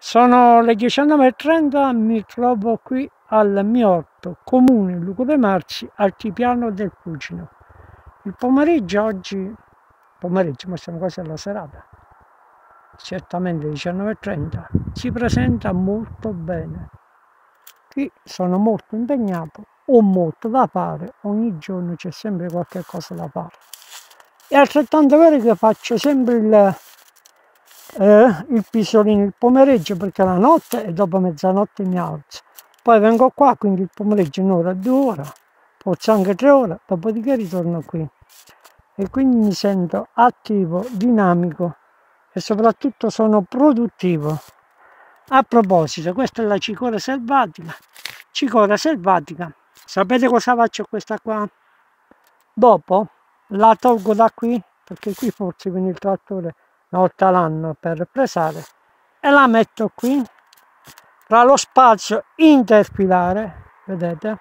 Sono le 19.30, mi trovo qui al mio orto, comune Luco de Marci, altipiano del Fucino. Il pomeriggio oggi, pomeriggio, ma siamo quasi alla serata, certamente 19.30, si presenta molto bene. Qui sono molto impegnato, ho molto da fare, ogni giorno c'è sempre qualche cosa da fare. È altrettanto vero che faccio sempre il eh, il pisolino il pomeriggio perché la notte e dopo mezzanotte mi alzo. Poi vengo qua, quindi il pomeriggio un'ora, due ore, forse anche tre ore, dopodiché ritorno qui. E quindi mi sento attivo, dinamico e soprattutto sono produttivo. A proposito, questa è la cicora selvatica. Cicora selvatica. Sapete cosa faccio questa qua? Dopo la tolgo da qui, perché qui forse viene il trattore una volta l'anno per presare e la metto qui tra lo spazio interfilare vedete